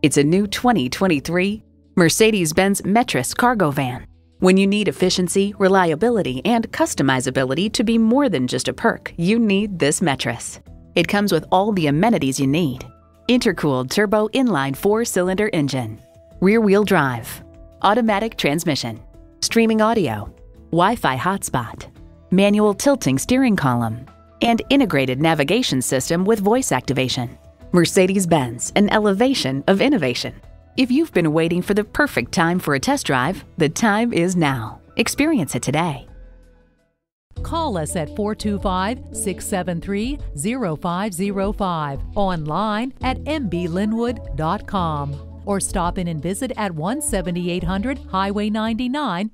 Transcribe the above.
It's a new 2023 Mercedes Benz Metris cargo van. When you need efficiency, reliability, and customizability to be more than just a perk, you need this Metris. It comes with all the amenities you need intercooled turbo inline four cylinder engine, rear wheel drive, automatic transmission, streaming audio, Wi Fi hotspot, manual tilting steering column, and integrated navigation system with voice activation. Mercedes Benz, an elevation of innovation. If you've been waiting for the perfect time for a test drive, the time is now. Experience it today. Call us at 425 673 0505, online at mblynnwood.com, or stop in and visit at 17800 Highway 99